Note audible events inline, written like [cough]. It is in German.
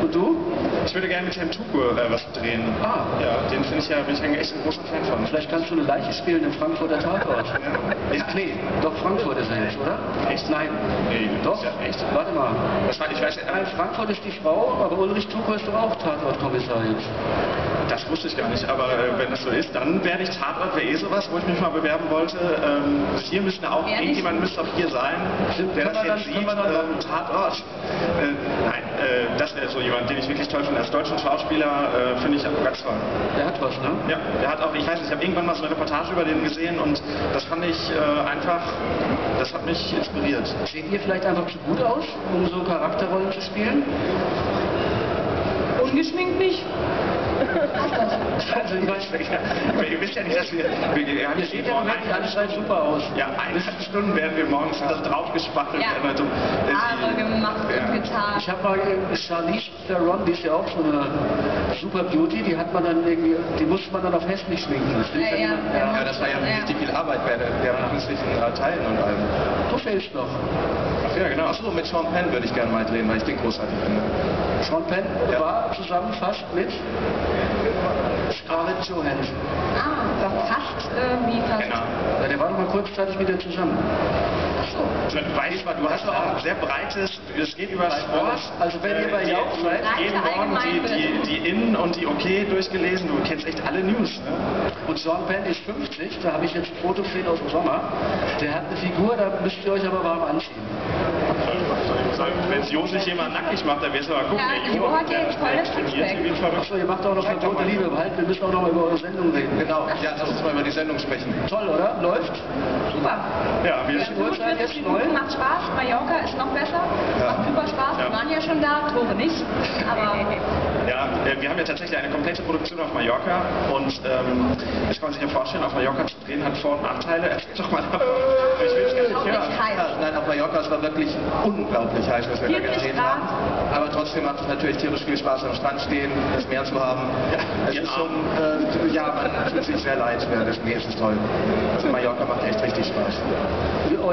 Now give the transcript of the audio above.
Und du? Ich würde gerne mit Herrn Tukur äh, was drehen. Ah. Ja, den finde ich ja, bin ich eigentlich echt ein großer Fan von. Vielleicht kannst du eine Leiche spielen im Frankfurter Tatort. [laughs] Ist, nee, doch Frankfurt ist er jetzt, oder? Echt? Nein. Nee, Doch? ja, echt? Warte mal. War, ich weiß, äh, Nein, Frankfurt ist die Frau, aber Ulrich Tukur ist doch auch Tatortkommissar jetzt. das wusste ich gar nicht, aber äh, wenn das so ist, dann werde ich Tatort, wäre eh sowas, wo ich mich mal bewerben wollte. Ähm, hier müsste auch, nicht? irgendjemand müsste auch hier sein, der das jetzt sieht, ähm, Tatort. Äh, nein, äh, das wäre so jemand, den ich wirklich toll finde. Als deutschen Schauspieler äh, finde ich auch ganz toll. Der hat was, ne? Ja, der hat auch, ich weiß nicht, ich habe irgendwann mal so eine Reportage über den gesehen und das fand ich äh, einfach, das hat mich inspiriert. Seht ihr vielleicht einfach zu gut aus, um so Charakterrollen zu spielen? Ungeschminkt nicht. Also, ich weiß nicht. Aber ihr wisst ja nicht, dass wir, wir, wir haben ja morgen wirklich alle drei super aus. ja, eineinhalb Stunden werden wir morgens draufgespachtelt. Ja. wir so- Haare gemacht Ja. und getan. Ich habe mal äh, Charlize Theron, die ist ja auch so eine Super Beauty, die hat man dann irgendwie, die musste man dann auf hässlich schminken. Das Ja, ja, ja. Ja, das war ja Ja. richtig viel Arbeit bei der, der künstlichen äh, Teilen und allem. Du fehlst noch. Ach ja, genau. Achso, mit Sean Penn würde ich gerne mal drehen, weil ich den großartig finde. Sean Penn Ja. war zusammenfasst mit Scarlett Johansson. Ah, doch fast irgendwie fast. Genau. Ja, der war noch mal kurzzeitig mit ihr zusammen. Achso. Du weißt mal, du hast doch auch ein sehr breites, es geht über Sport. Also wenn ihr bei Äh, Jauch seid, jeden Morgen die, die, die In- und die OK durchgelesen, du kennst echt alle News. Ne? Und Sean Penn ist 50, da habe ich jetzt ein Foto gesehen aus dem Sommer. Der hat eine Figur, da müsst ihr euch aber warm anziehen. Wenn es Jo sich jemand nackig macht, dann wirst du aber gucken, Ja, der Jo hat der- jetzt volles der trainiert Sixpack. wie. Achso, ihr macht auch noch verbote mal. Liebe. Halt, wir müssen auch noch mal über eure Sendung reden. Genau, ja, lass uns mal über die Sendung sprechen. Toll, oder? Läuft? Super. Ja, wir Ja, Uhrzeit jetzt 45 neu? Minuten macht Spaß. Mallorca ist noch besser. Ja. Macht super Spaß. Schon da, Tore nicht. Aber Ja, äh, wir haben ja tatsächlich eine komplette Produktion auf Mallorca und ähm, das kann sich ja vorstellen, auf Mallorca zu drehen hat Vor- und Nachteile. [laughs] Erzähl doch mal davon. Ich will es gar nicht hören. heiß. Ja, nein, auf Mallorca, es war wirklich unglaublich heiß, was wir da 40 gedreht Grad. haben. Aber trotzdem macht es natürlich tierisch viel Spaß, am Strand stehen, das Meer zu haben. es ja. ist schon, äh, ja, man tut sich sehr leid, ja, das Meer ist toll. Also Mallorca macht echt richtig Spaß.